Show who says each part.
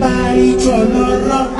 Speaker 1: Bye, John.